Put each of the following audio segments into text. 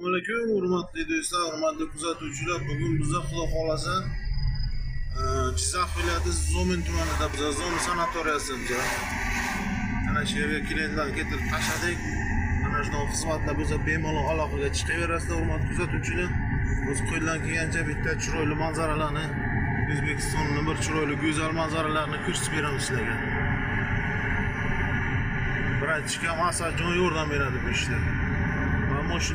assalomu alaykum hurmatli do'stlar, hurmatli kuzatuvchilar. Bugun bizda Xudo xohlasa Jizzax viloyati Zomin tumanida biz Zomin sanatoriyasida ana shu yerga klientlarni keltirib tashladik. Mana shunaqa xizmatlar bo'lsa bemalol aloqaga chiqaverasizlar, hurmatli kuzatuvchilar. Biz qo'ldan kelgancha bitta chiroyli manzaralarni O'zbekistonning bir chiroyli go'zal manzaralarini ko'rsatib beramiz sizlarga. Bratchikam massajon yordam beradi bu ishda. دوست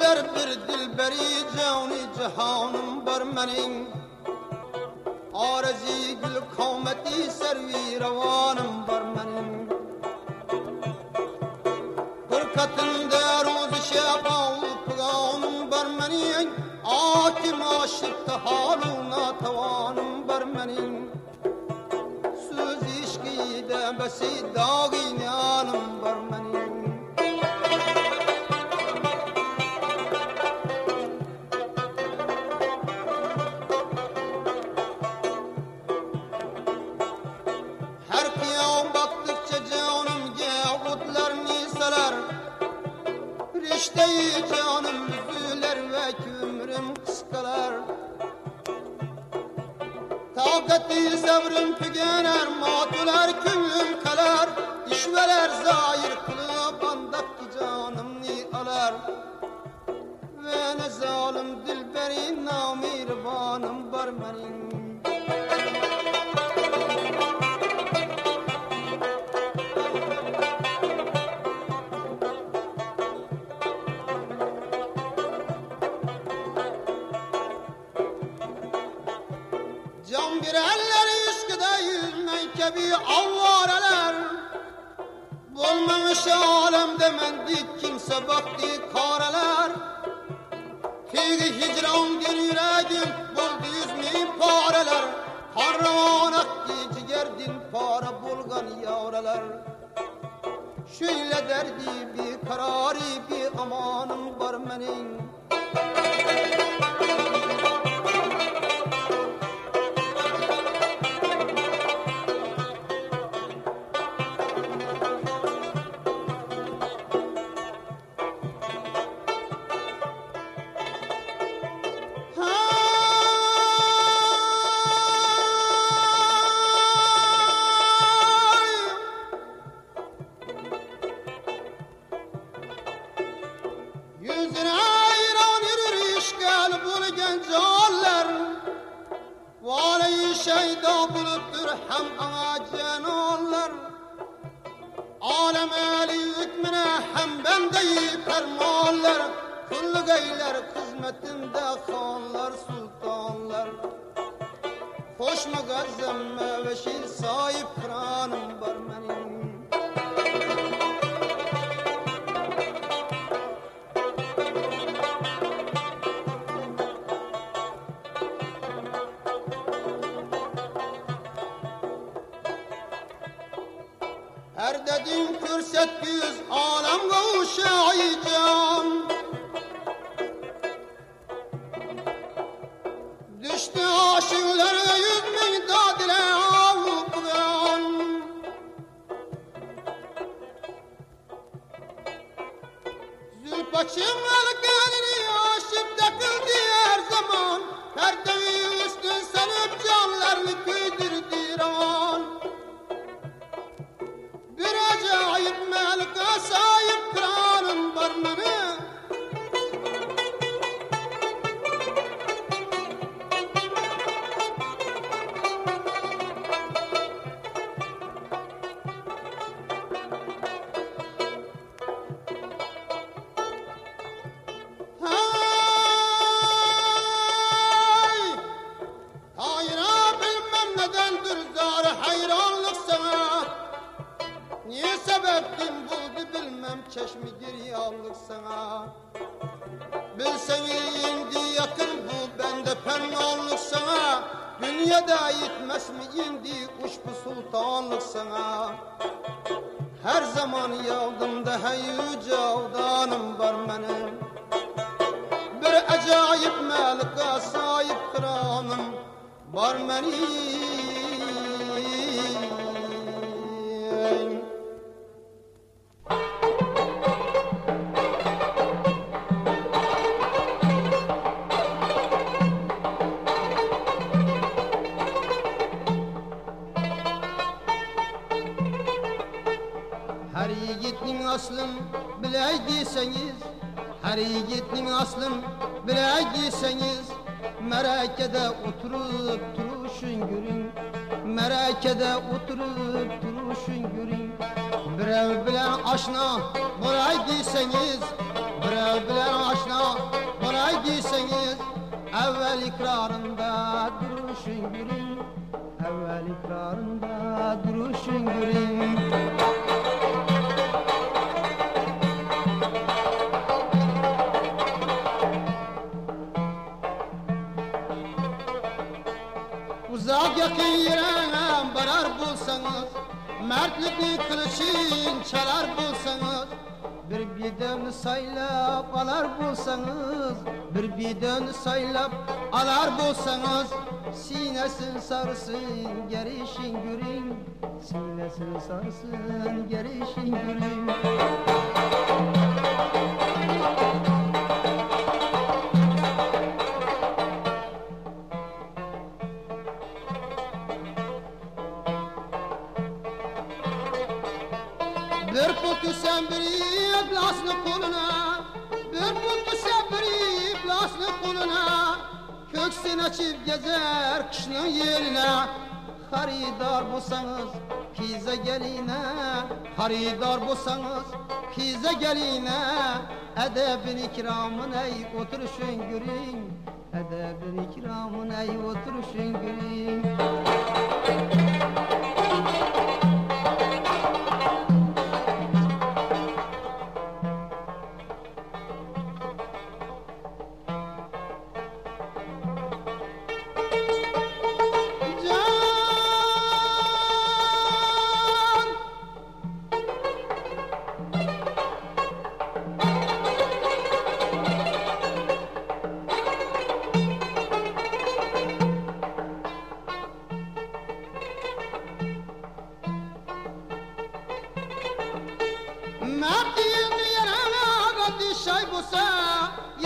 در بردیل بری جانی جهانم بر منی عارزیگل قومتی سر وی روانم. Hırkatında roz şefav pıganım var menin Akim aşık haluna tavanım var menin Söz işki de besi dağın yanım var menin ve kümrüm kıskalar. Takati sabrım tügener matular küllüm kalar. İşveler zahir kılıp andaki canım ni alar. Ve ne zalim dilberi namirbanım var benim gibi avvareler Bulmamış alemde mendik kimse baktı kareler Tigi hicran bir yüreğim buldu yüzmeyi pareler Kahraman aktı cigerdin para bulgan yavreler. Şöyle derdi bir kararı bir amanım var benim şeyda buluptur hem ağacın onlar Alem eli hükmüne hem bendeyi fermanlar. Kullu geyler hizmetinde hanlar sultanlar. Hoşma gazemme ve şir sahip kranım dediğim kürset yüz alem kavuşayacağım Niye sebeptin buldu bilmem çeşmi giryanlık sana. Bilsen indi yakın bu bende pennanlık sana. Dünyada yetmez mi indi uç bu sultanlık sana? Her zaman yavdımda hey cavdanım var benim. Bir acayip melika sahip kranım var benim yiğitin aslın bileydiyseniz Her yiğitin aslın bileydiyseniz Merakede oturup duruşun görün Merakede oturup duruşun görün. Birev bilen aşna bulaydiyseniz Birev bilen aşna bulaydiyseniz Evvel ikrarında duruşun görün Evvel ikrarında duruşun görün Mertlikli kılıçın çalar bulsanız Bir bidon saylap alar bulsanız Bir bidon saylap alar bulsanız Sinesin sarsın gerişin gürün Sinesin sarsın gerişin gürün Açıp gezer kışının yerine. Haridar bulsanız pize geline. Haridar bulsanız pize geline. Edebin ikramın ey oturuşun görün Edebin ikramın ey oturuşun görün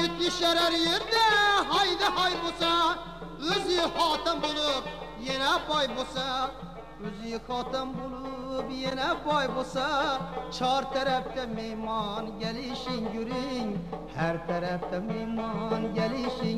Yetişer her yerde haydi hay busa Özü hatem bulup yine bay busa Özü hatem bulup yine bay busa Çar tarafta meyman gelişin görün Her tarafta meyman gelişin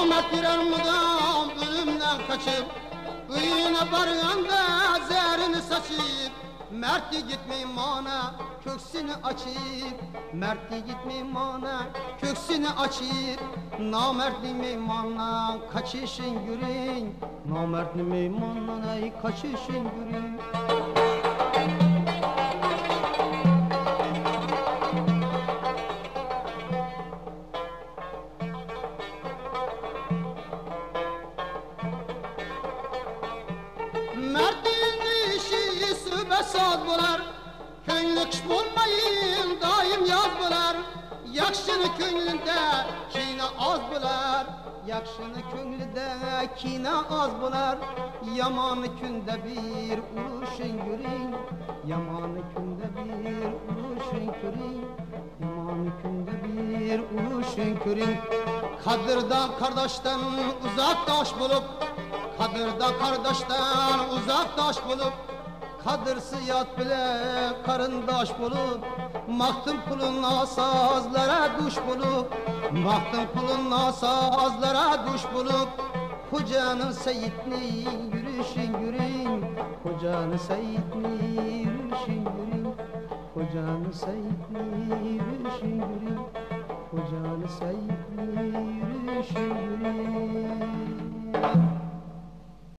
Namet girer mıdam ölümden kaçıp Kıyına barganda zerini saçıp Mertli gitmeyin mana köksünü açıp Mertli gitmeyin mana köksünü açıp Namertli meymanla kaçışın görün Namertli meymanla ey kaçışın görün Könglü kış bulmayın daim yaz bular Yakşını könglünde kine az bular. Yakşını könglüde kine az bular. Yamanı günde bir uruşun görün Yamanı günde bir uruşun görün Yamanı günde bir uruşun görün Kadırda kardeşten uzaktaş bulup Kadırda kardeşten uzaktaş bulup Kadırsı yat bile karındaş bulup Maktım kulunla sazlara duş bulup Maktım kulunla sazlara duş bulup Hocanın seyitni yürüyüşün yürüyün Hocanın seyitni yürüyüşün yürüyün Hocanın seyitni yürüyüşün yürüyün Hocanın seyitni yürüyüşün yürüyün